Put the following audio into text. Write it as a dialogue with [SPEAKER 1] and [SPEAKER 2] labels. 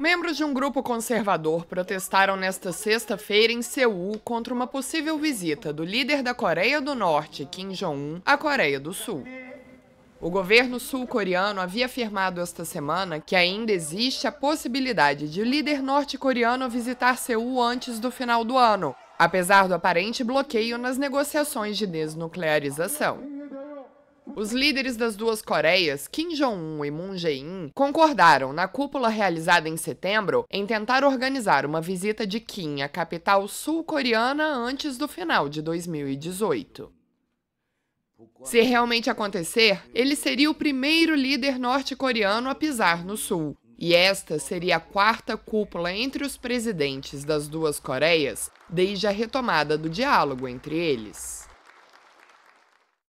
[SPEAKER 1] Membros de um grupo conservador protestaram nesta sexta-feira em Seul contra uma possível visita do líder da Coreia do Norte, Kim Jong-un, à Coreia do Sul. O governo sul-coreano havia afirmado esta semana que ainda existe a possibilidade de o líder norte-coreano visitar Seul antes do final do ano, apesar do aparente bloqueio nas negociações de desnuclearização. Os líderes das duas Coreias, Kim Jong-un e Moon Jae-in, concordaram na cúpula realizada em setembro em tentar organizar uma visita de Kim à capital sul-coreana antes do final de 2018. Se realmente acontecer, ele seria o primeiro líder norte-coreano a pisar no sul. E esta seria a quarta cúpula entre os presidentes das duas Coreias desde a retomada do diálogo entre eles.